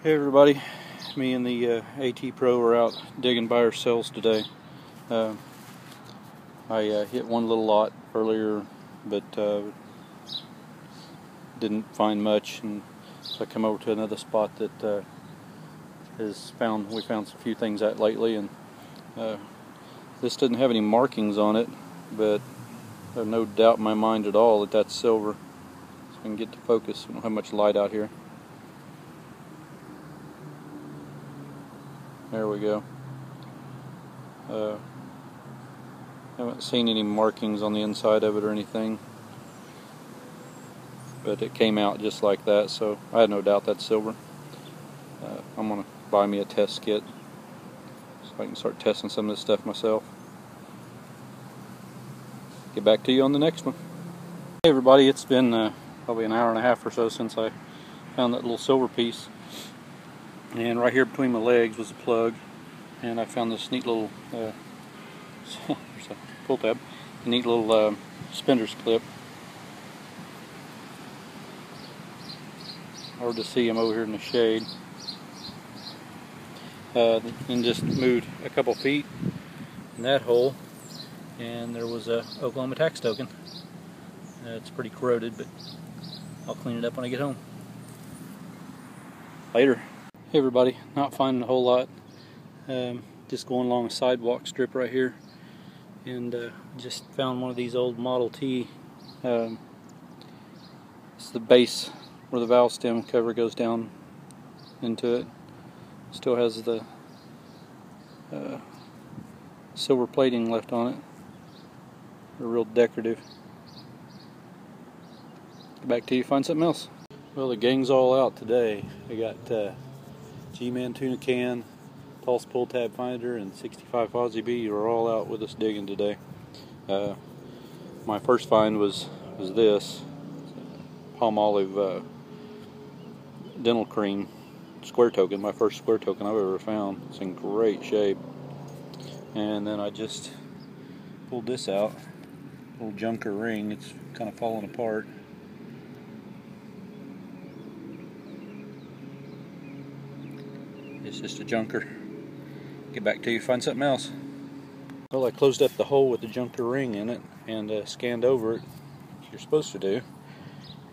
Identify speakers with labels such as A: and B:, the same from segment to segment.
A: Hey everybody, me and the uh, AT Pro are out digging by ourselves today. Uh, I uh, hit one little lot earlier, but uh, didn't find much, and so I come over to another spot that uh, is found. We found a few things at lately, and uh, this doesn't have any markings on it, but there's no doubt in my mind at all that that's silver. So I can get to focus. We don't have much light out here. There we go. Uh, haven't seen any markings on the inside of it or anything. But it came out just like that, so I had no doubt that's silver. Uh, I'm going to buy me a test kit so I can start testing some of this stuff myself. Get back to you on the next one. Hey everybody, it's been uh, probably an hour and a half or so since I found that little silver piece and right here between my legs was a plug and I found this neat little uh, a pull tab a neat little uh, suspenders clip. Hard to see him over here in the shade. Uh, and just moved a couple feet in that hole and there was a Oklahoma tax token. Uh, it's pretty corroded but I'll clean it up when I get home. Later Hey everybody, not finding a whole lot. Um, just going along a sidewalk strip right here and uh, just found one of these old Model T. Um, it's the base where the valve stem cover goes down into it. Still has the uh, silver plating left on it. They're real decorative. Get back to you, find something else. Well, the gang's all out today. I got uh, G-Man tuna can, pulse pull tab finder, and 65 Aussie B are all out with us digging today. Uh, my first find was was this Palmolive uh, dental cream square token. My first square token I've ever found. It's in great shape. And then I just pulled this out, little junker ring. It's kind of falling apart. It's just a junker. Get back to you, find something else. Well, I closed up the hole with the junker ring in it and uh, scanned over it. You're supposed to do.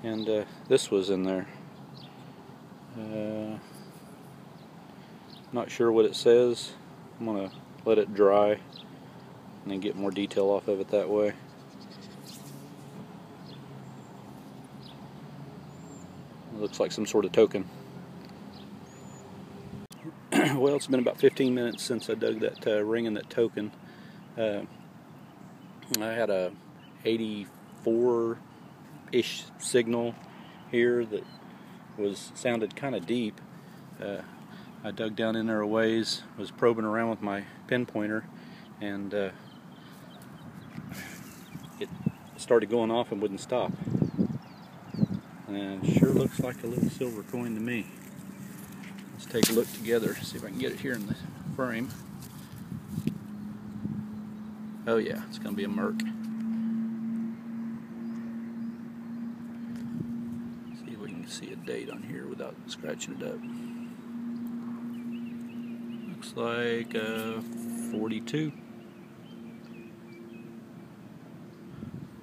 A: And uh, this was in there. Uh, not sure what it says. I'm going to let it dry and then get more detail off of it that way. It looks like some sort of token. Well, it's been about 15 minutes since I dug that uh, ring and that token. Uh, I had a 84-ish signal here that was sounded kind of deep. Uh, I dug down in there a ways, was probing around with my pinpointer, and uh, it started going off and wouldn't stop. And sure looks like a little silver coin to me. Take a look together, see if I can get it here in the frame. Oh yeah, it's going to be a Merc. See if we can see a date on here without scratching it up. Looks like uh, 42.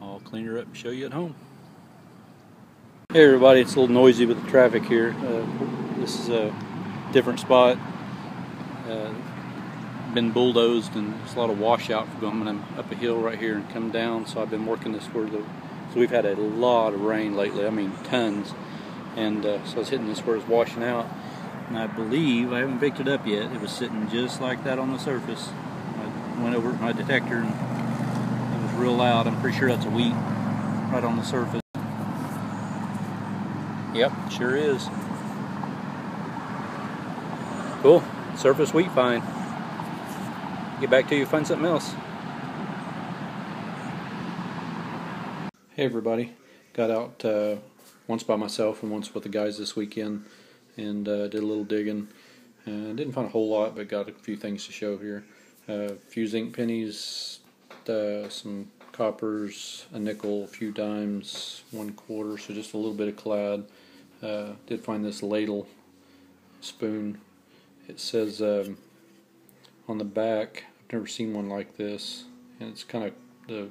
A: I'll clean her up and show you at home. Hey everybody, it's a little noisy with the traffic here. Uh, this is a different spot. Uh, been bulldozed and it's a lot of washout from going up a hill right here and come down. So I've been working this where the so we've had a lot of rain lately. I mean tons, and uh, so I was hitting this where it's washing out. And I believe I haven't picked it up yet. It was sitting just like that on the surface. I went over my detector and it was real loud. I'm pretty sure that's a wheat right on the surface. Yep, sure is. Cool. Surface wheat find. Get back to you, find something else. Hey everybody. Got out uh, once by myself and once with the guys this weekend and uh, did a little digging. Uh, didn't find a whole lot, but got a few things to show here. Uh, a few zinc pennies, uh, some coppers, a nickel, a few dimes, one quarter, so just a little bit of clad. Uh, did find this ladle spoon. It says um, on the back, I've never seen one like this, and it's kind of the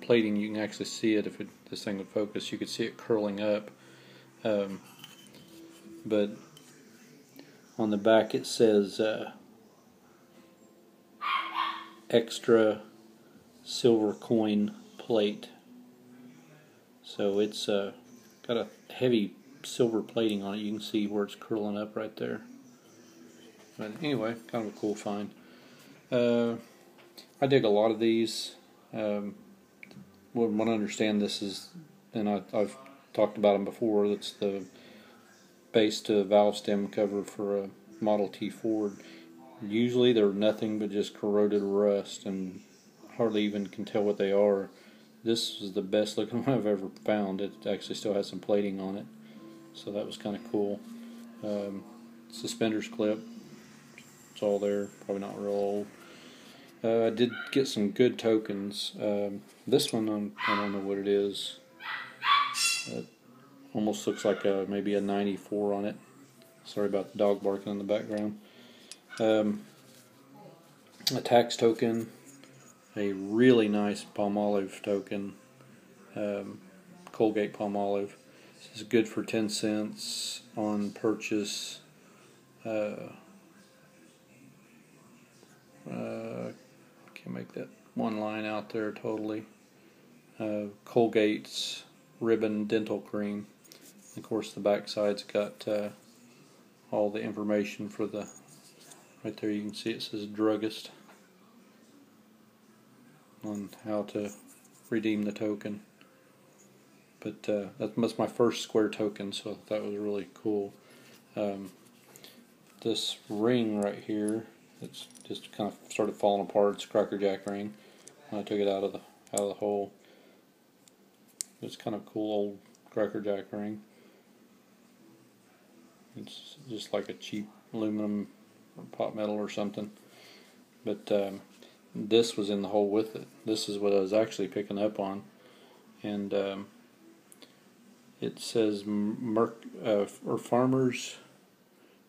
A: plating. You can actually see it if it, this thing would focus. You could see it curling up, um, but on the back it says uh, extra silver coin plate. So it's uh, got a heavy silver plating on it. You can see where it's curling up right there. But anyway, kind of a cool find. Uh, I dig a lot of these. Um, want to understand this is, and I, I've talked about them before. That's the base to valve stem cover for a Model T Ford. Usually they're nothing but just corroded rust and hardly even can tell what they are. This is the best looking one I've ever found. It actually still has some plating on it, so that was kind of cool. Um, suspenders clip, all there, probably not real old. Uh, I did get some good tokens. Um, this one, I'm, I do not know what it is. It almost looks like a, maybe a 94 on it. Sorry about the dog barking in the background. Um, a tax token, a really nice Palmolive token, um, Colgate Palmolive. This is good for 10 cents on purchase. Uh, uh, can't make that one line out there totally. Uh, Colgate's Ribbon Dental Cream. Of course, the back side's got uh, all the information for the. Right there, you can see it says druggist on how to redeem the token. But uh, that's my first square token, so that was really cool. Um, this ring right here, it's just kind of started falling apart. It's a Cracker Jack ring. When I took it out of the out of the hole, it's kind of cool old Cracker Jack ring. It's just like a cheap aluminum pot metal or something. But um, this was in the hole with it. This is what I was actually picking up on. And um, it says merc, uh, or farmers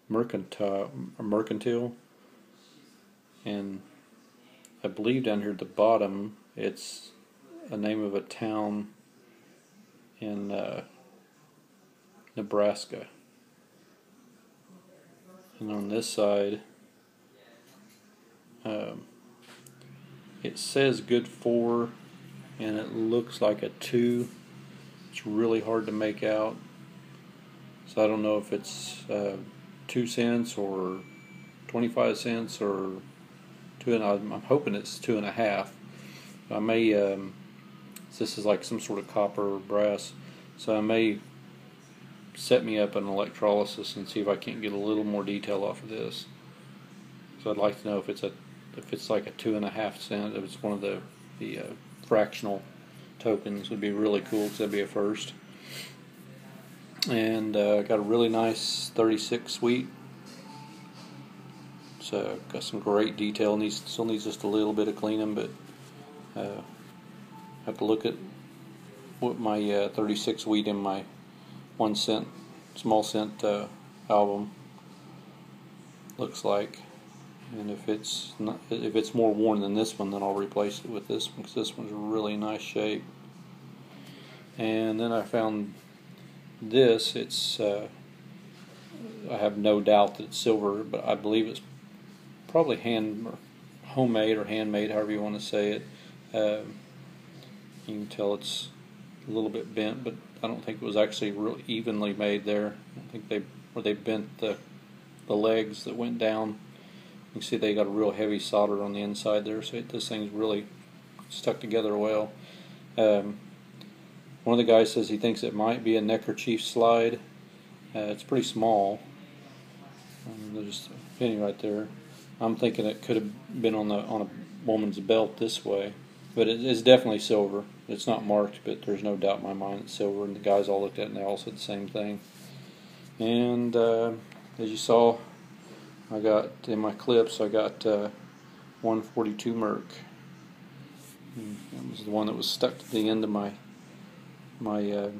A: mercantile, mercantile. And I believe down here at the bottom it's a name of a town in uh, Nebraska. And on this side, um, it says good for, and it looks like a two. It's really hard to make out. So I don't know if it's uh, two cents or 25 cents or two and I'm, I'm hoping it's two and a half. I may, um, this is like some sort of copper or brass, so I may set me up an electrolysis and see if I can't get a little more detail off of this. So I'd like to know if it's a if it's like a two and a half cent, if it's one of the the uh, fractional tokens, would be really cool because that'd be a first. And uh, got a really nice 36 wheat. So got some great detail. Needs still needs just a little bit of cleaning, but uh, have to look at what my uh, 36 wheat in my one cent, small cent uh, album looks like. And if it's not, if it's more worn than this one, then I'll replace it with this one because this one's really nice shape. And then I found this. It's uh, I have no doubt that it's silver, but I believe it's probably hand homemade or handmade, however you want to say it. Uh, you can tell it's a little bit bent, but I don't think it was actually real evenly made there. I think they where they bent the the legs that went down. You can see they got a real heavy solder on the inside there, so it, this thing's really stuck together well. Um, one of the guys says he thinks it might be a neckerchief slide. Uh, it's pretty small. Um, there's a penny right there. I'm thinking it could have been on the on a woman's belt this way, but it is definitely silver. It's not marked, but there's no doubt in my mind it's silver. And the guys all looked at it and they all said the same thing. And uh, as you saw, I got in my clips, I got uh, 142 Merc. That was the one that was stuck to the end of my my uh,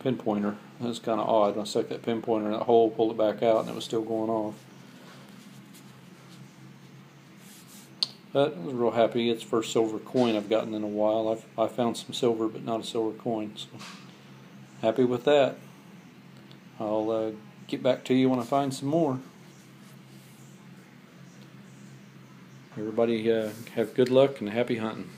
A: pinpointer. That's kind of odd. I stuck that pinpointer in that hole, pulled it back out, and it was still going off. But I was real happy. It's the first silver coin I've gotten in a while. I've I found some silver, but not a silver coin. So happy with that. I'll uh, get back to you when I find some more. Everybody uh, have good luck and happy hunting.